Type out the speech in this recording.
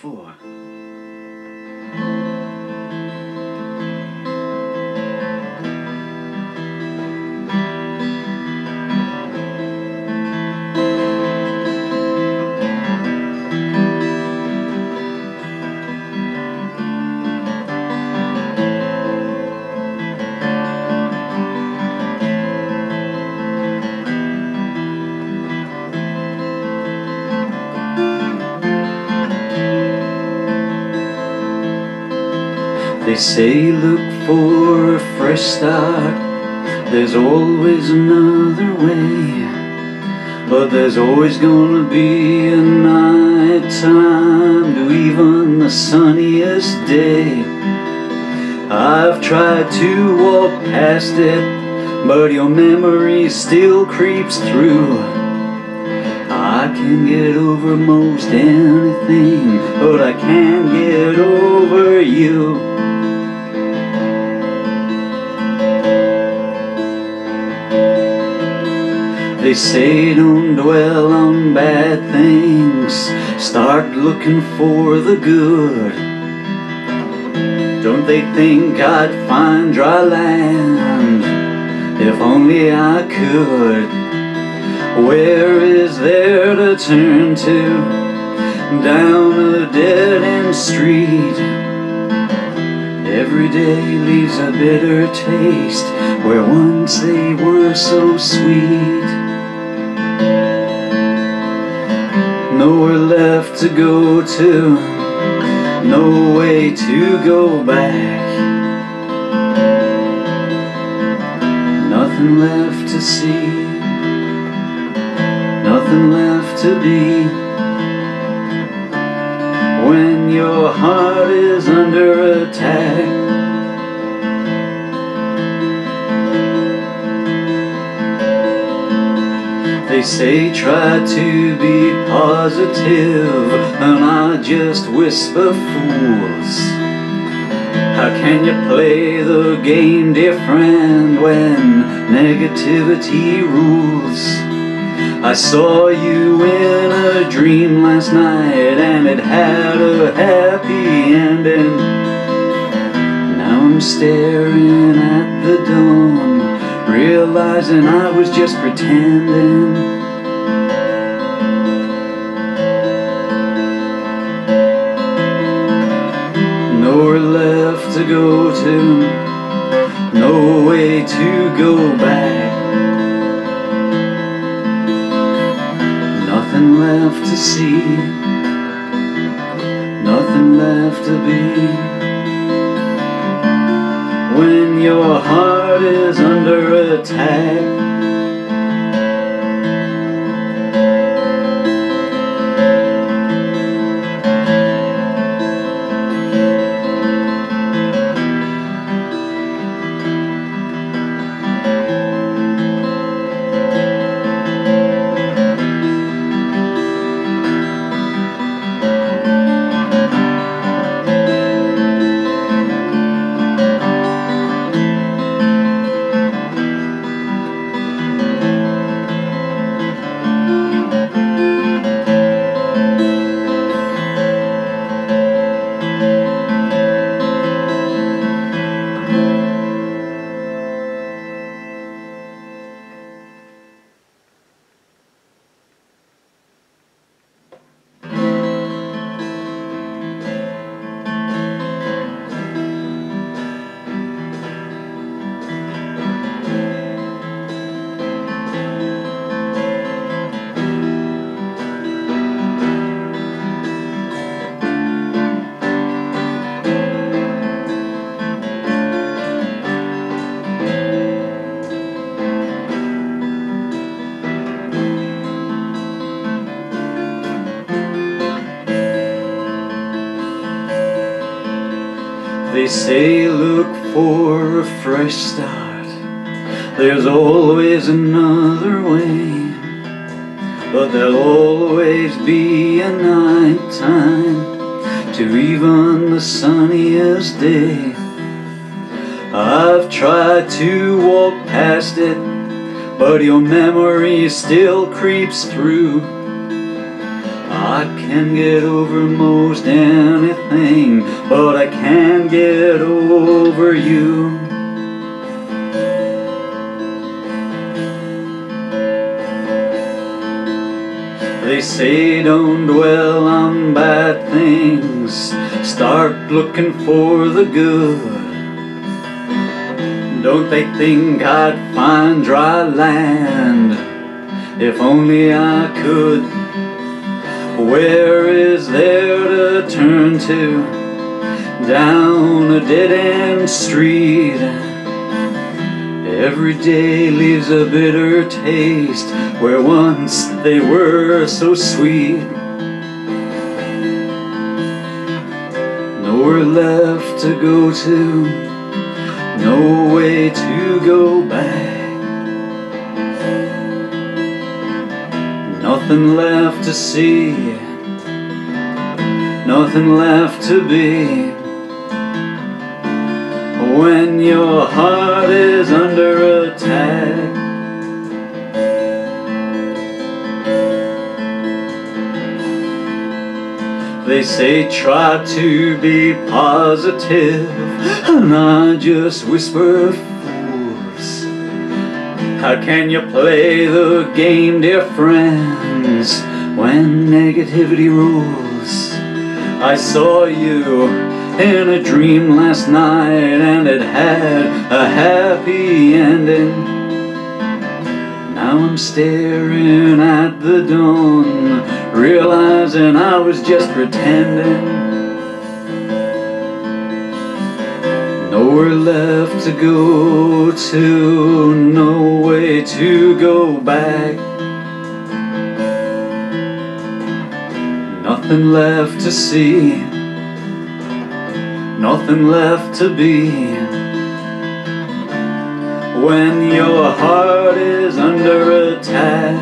four. They say look for a fresh start. There's always another way. But there's always gonna be a night time to even the sunniest day. I've tried to walk past it, but your memory still creeps through. I can get over most anything, but I can't get over you. They say don't dwell on bad things, start looking for the good. Don't they think I'd find dry land if only I could? Where is there to turn to? Down a dead end street. Every day leaves a bitter taste where once they were so sweet. Nowhere left to go to, no way to go back. Nothing left to see, nothing left to be. When your heart is under attack. They say try to be positive, and I just whisper fools. How can you play the game different when negativity rules? I saw you in a dream last night and it had a happy ending. Now I'm staring at realizing I was just pretending. Nowhere left to go to, no way to go back. Nothing left to see, nothing left to be. Your heart is under attack. Say look for a fresh start. There's always another way. But there'll always be a night time to even the sunniest day. I've tried to walk past it, but your memory still creeps through. I can get over most anything, but I can't get over you. They say don't dwell on bad things, start looking for the good. Don't they think I'd find dry land if only I could? Where is there to turn to? Down a dead end street. Every day leaves a bitter taste where once they were so sweet. Nowhere left to go to, no way to go back. Nothing left to see, nothing left to be. When your heart is under attack, they say try to be positive, and I just whisper fools. How can you play the game, dear when negativity rules? I saw you in a dream last night and it had a happy ending. Now I'm staring at the dawn, realizing I was just pretending. Nowhere left to go to, no way to go back. Nothing left to see, nothing left to be. When your heart is under attack,